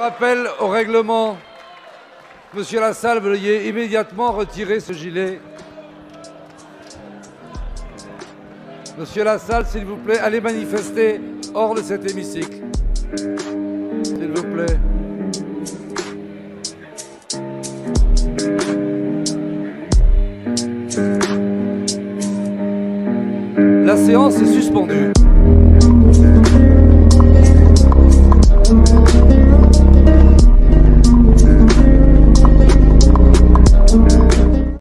Rappel au règlement. Monsieur Lassalle, veuillez immédiatement retirer ce gilet. Monsieur Lassalle, s'il vous plaît, allez manifester hors de cet hémicycle. S'il vous plaît. La séance est suspendue.